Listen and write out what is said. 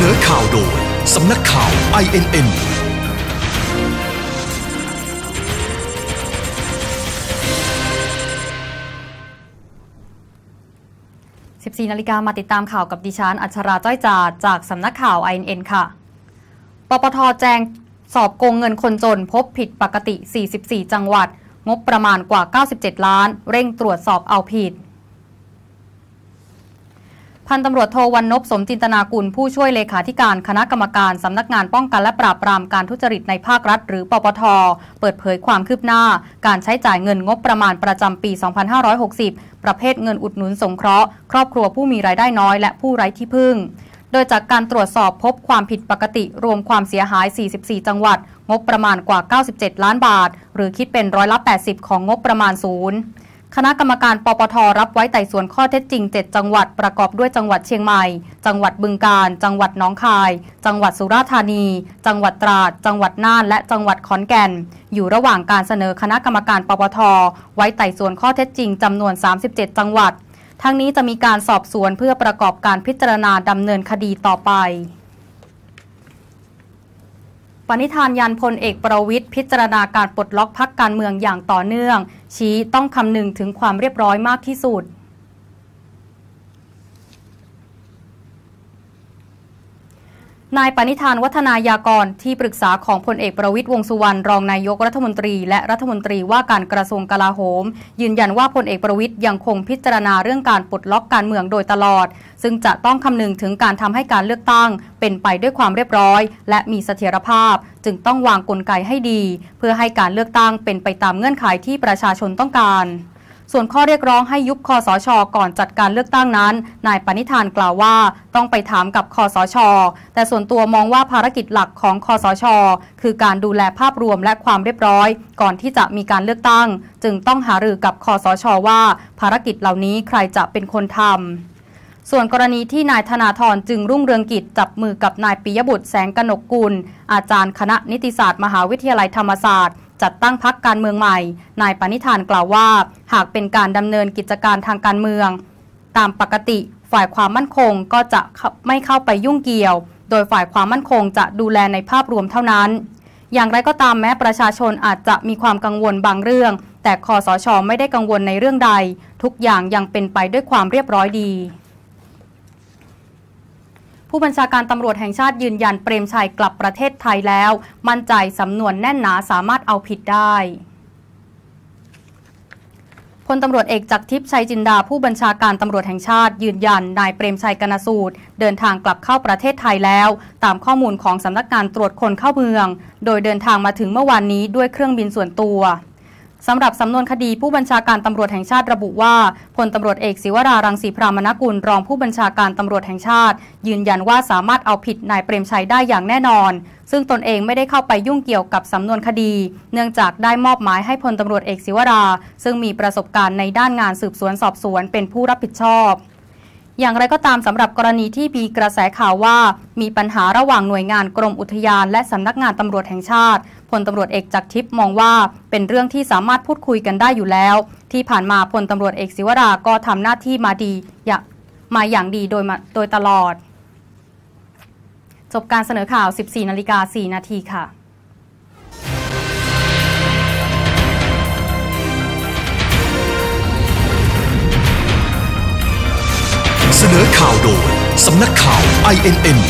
นอข่าวโดย สำนักข่าว INN 14นาฬิกามาติดตามข่าวกับดิฉัน อัชราจ้อยจาดจากสำนักข่าว INN ค่ะ ปปทแจ้งสอบโกงเงินคนจนพบผิดปกติ 44 จังหวัด งบประมาณกว่า 97 ล้าน เร่งตรวจสอบเอาผิด พันตำรวจโทวันนบสมจินตนากุลผู้ช่วยเลขาธิการคณะกรรมการสำนักงานป้องกันและปราบปรามการทุจริตในภาครัฐ หรือปปท เปิดเผยความคืบหน้า การใช้จ่ายเงินงบประมาณประจำปี 2560 ประเภทเงินอุดหนุนสงเคราะห์ ครอบครัวผู้มีรายได้น้อยและผู้ไร้ที่พึ่งโดยจากการตรวจสอบพบความผิดปกติรวมความเสียหาย 44 จังหวัด งบประมาณกว่า 97 ล้านบาท หรือคิดเป็นร้อยละ 80 ของงบประมาณศูนย์ คณะกรรมการปปทรับไว้ไต่สวนข้อเท็จจริง 7 จังหวัดประกอบด้วยจังหวัดเชียงใหม่ จังหวัดบึงกาฬ จังหวัดหนองคาย จังหวัดสุราษฎร์ธานี จังหวัดตราด จังหวัดน่าน และจังหวัดขอนแก่น อยู่ระหว่างการเสนอคณะกรรมการปปทไว้ไต่สวนข้อเท็จจริงจำนวน 37 จังหวัด ทั้งนี้จะมีการสอบสวนเพื่อประกอบการพิจารณาดำเนินคดีต่อไปปณิธานยันพลเอกประวิทย์พิจารณาการปลดล็อกพักการเมืองอย่างต่อเนื่อง ชี้ต้องคำนึงถึงความเรียบร้อยมากที่สุด นายปณิธานวัฒนายากรที่ปรึกษาของพลเอกประวิทย์วงสุวรรณรองนายกรัฐมนตรี และรัฐมนตรีว่าการกระทรวงกลาโหม ยืนยันว่าพลเอกประวิทย์ยังคงพิจารณาเรื่องการปลดล็อกการเมืองโดยตลอด ซึ่งจะต้องคำนึงถึงการทำให้การเลือกตั้ง เป็นไปด้วยความเรียบร้อย และมีเสถียรภาพ จึงต้องวางกลไกให้ดี เพื่อให้การเลือกตั้งเป็นไปตามเงื่อนไขที่ประชาชนต้องการ ส่วนข้อเรียกร้องให้ยุบคอสช ก่อนจัดการเลือกตั้งนั้น นายปณิธานกล่าวว่าต้องไปถามกับคอสช แต่ส่วนตัวมองว่าภารกิจหลักของคอสช คือการดูแลภาพรวมและความเรียบร้อย ก่อนที่จะมีการเลือกตั้ง จึงต้องหารือกับคอสช ว่า ภารกิจเหล่านี้ใครจะเป็นคนทำส่วนกรณีที่นายธนาธรจึงรุ่งเรืองกิจจับมือกับนายปิยบุตรแสงกนกกุล อาจารย์คณะนิติศาสตร์ มหาวิทยาลัยธรรมศาสตร์ จัดตั้งพักการเมืองใหม่ นายปณิธานกล่าวว่า หากเป็นการดำเนินกิจการทางการเมือง ตามปกติฝ่ายความมั่นคงก็จะไม่เข้าไปยุ่งเกี่ยว โดยฝ่ายความมั่นคงจะดูแลในภาพรวมเท่านั้น อย่างไรก็ตามแม้ประชาชนอาจจะมีความกังวลบางเรื่อง แต่คอสชไม่ได้กังวลในเรื่องใด ทุกอย่างยังเป็นไปด้วยความเรียบร้อยดี ผู้บัญชาการตำรวจแห่งชาติยืนยันเปรมชัยกลับประเทศไทยแล้ว มั่นใจสำนวนแน่นหนาสามารถเอาผิดได้พลตำรวจเอกจักรทิพย์ชัยจินดาผู้บัญชาการตำรวจแห่งชาติ ยืนยันนายเปรมชัยกนสูตร เดินทางกลับเข้าประเทศไทยแล้ว ตามข้อมูลของสำนักงานตรวจคนเข้าเมือง โดยเดินทางมาถึงเมื่อวานนี้ด้วยเครื่องบินส่วนตัว สำหรับสำนวนคดีผู้บัญชาการตำรวจแห่งชาติระบุว่าพลตำรวจเอกศิวรารังสีพรามนกุลรองผู้บัญชาการตำรวจแห่งชาติ ยืนยันว่าสามารถเอาผิดนายเปรมชัยได้อย่างแน่นอน ซึ่งตนเองไม่ได้เข้าไปยุ่งเกี่ยวกับสำนวนคดี เนื่องจากได้มอบหมายให้พลตำรวจเอกศิวรา ซึ่งมีประสบการณ์ในด้านงานสืบสวนสอบสวนเป็นผู้รับผิดชอบอย่างไรก็ตามสำหรับกรณีที่มีกระแสข่าวว่า มีปัญหาระหว่างหน่วยงานกรมอุทยานและสำนักงานตำรวจแห่งชาติ พลตำรวจเอกจักรทิพย์มองว่าเป็นเรื่องที่สามารถพูดคุยกันได้อยู่แล้ว ที่ผ่านมาพลตำรวจเอกศิวราก็ทำหน้าที่มาดีมาอย่างดีโดยโดยตลอด จบการเสนอข่าว 14นาฬิกา4นาทีค่ะเสนอข่าวโดย สำนักข่าว INN